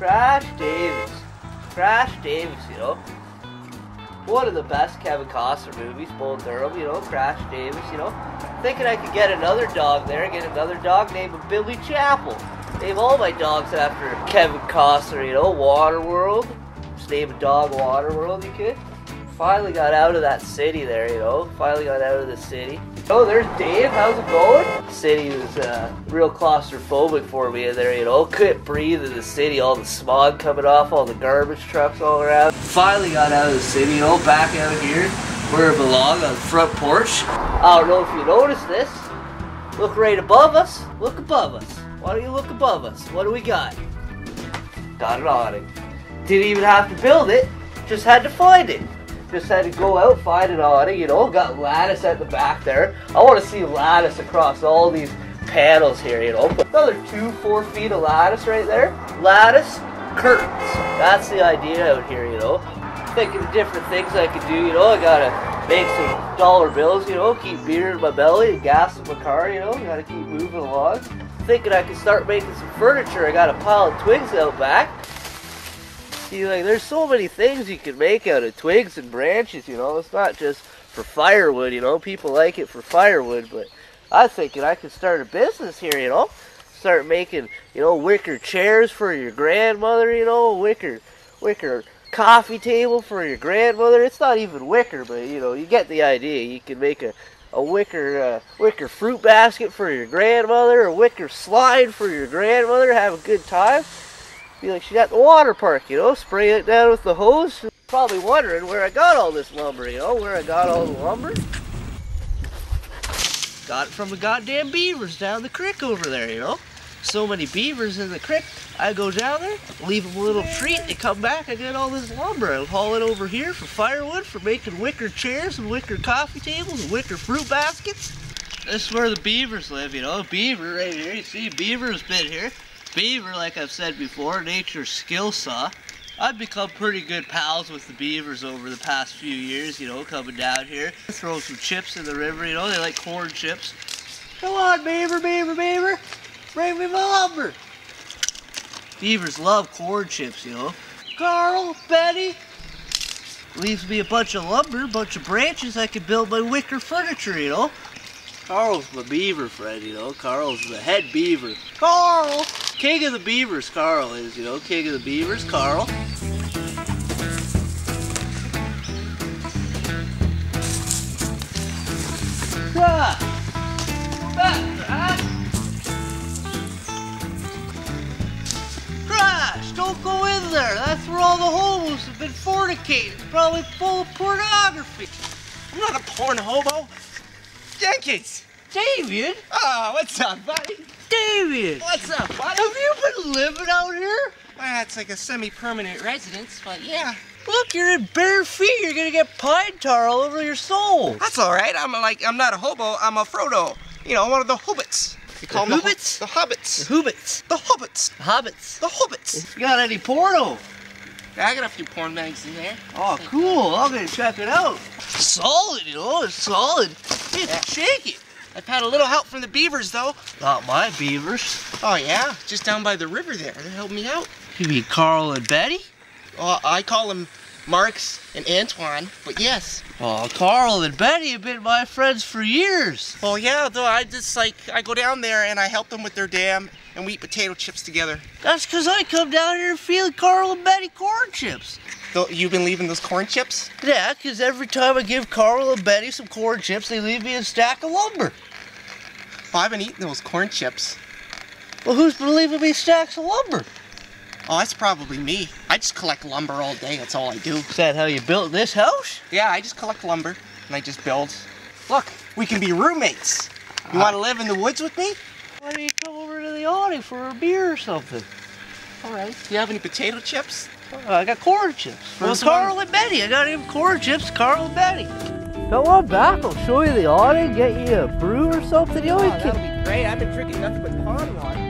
Crash Davis. Crash Davis, you know. One of the best Kevin Costner movies, Bull Durham, you know, Crash Davis, you know. Thinking I could get another dog there, get another dog named Billy Chapel. Name all my dogs after Kevin Costner, you know, Waterworld. Just name a dog Waterworld, you could. Finally got out of that city there, you know. Finally got out of the city. Oh, there's Dave. How's it going? City was uh, real claustrophobic for me in there, you know. Couldn't breathe in the city. All the smog coming off, all the garbage trucks all around. Finally got out of the city, you know, back out here where it belong on the front porch. I don't know if you noticed this. Look right above us. Look above us. Why don't you look above us? What do we got? Got an awning. Didn't even have to build it. Just had to find it. Had to go out, find an awning, you know, got lattice at the back there. I want to see lattice across all these panels here, you know. Another two, four feet of lattice right there. Lattice, curtains. That's the idea out here, you know. Thinking of different things I could do, you know. I gotta make some dollar bills, you know, keep beer in my belly and gas in my car, you know. Gotta keep moving along. Thinking I could start making some furniture. I got a pile of twigs out back. See, like, there's so many things you can make out of twigs and branches, you know. It's not just for firewood, you know. People like it for firewood, but I was thinking I could start a business here, you know. Start making, you know, wicker chairs for your grandmother, you know, wicker, wicker coffee table for your grandmother. It's not even wicker, but you know, you get the idea. You can make a a wicker uh, wicker fruit basket for your grandmother, a wicker slide for your grandmother. Have a good time. Be like she's at the water park, you know, spray it down with the hose. Probably wondering where I got all this lumber, you know, where I got all the lumber. Got it from the goddamn beavers down the creek over there, you know. So many beavers in the creek. I go down there, leave them a little treat, they come back, I get all this lumber. I'll haul it over here for firewood, for making wicker chairs and wicker coffee tables and wicker fruit baskets. This is where the beavers live, you know. Beaver right here, you see, beaver's been here. Beaver, like I've said before, nature's skill saw. I've become pretty good pals with the beavers over the past few years, you know, coming down here. Throw some chips in the river, you know, they like corn chips. Come on, beaver, beaver, beaver, bring me my lumber. Beavers love corn chips, you know. Carl, Betty, leaves me a bunch of lumber, a bunch of branches, I can build my wicker furniture, you know. Carl's my beaver friend, you know. Carl's the head beaver. Carl! King of the beavers, Carl is, you know. King of the beavers, Carl. Yeah. Back, Crash! Don't go in there! That's where all the homos have been fornicating. It's probably full of pornography. I'm not a porn hobo. Jenkins! David? Oh, what's up, buddy? David! What's up, buddy? Have you been living out here? Well, it's like a semi-permanent residence, but yeah. Look, you're in bare feet. You're gonna get pine tar all over your soul. That's all right. I'm like, I'm not a hobo. I'm a Frodo. You know, one of the hobbits. You call The them hobbits? The, ho- the hobbits. The hobbits. Hobbits. The hobbits. You got any porno? Yeah, I got a few porn mags in there. Oh, cool. I'm gonna check it out. Solid, you know, it's solid. Yeah. shake it. I've had a little help from the beavers, though. Not my beavers. Oh, yeah? Just down by the river there. They helped me out. You mean Carl and Betty? Oh, I call them Marks and Antoine, but yes. Oh, Carl and Betty have been my friends for years. Well, yeah, though I just like I go down there and I help them with their dam and we eat potato chips together. That's because I come down here and feed Carl and Betty corn chips. Though you've been leaving those corn chips? Yeah, because every time I give Carl and Betty some corn chips, they leave me a stack of lumber. Well, I've been eating those corn chips. Well, who's been leaving me stacks of lumber? Oh, that's probably me. I just collect lumber all day. That's all I do. Is that how you built this house? Yeah, I just collect lumber and I just build. Look, we can be roommates. You want to ah. live in the woods with me? Why don't you to for a beer or something? All right. Do you have any potato chips? Oh, I got corn chips. From What's the Carl and Betty. I got him corn chips, Carl and Betty. Come on back. I'll show you the awning, get you a brew or something. Oh, you know, you can- be great. I've been drinking nothing but pond water.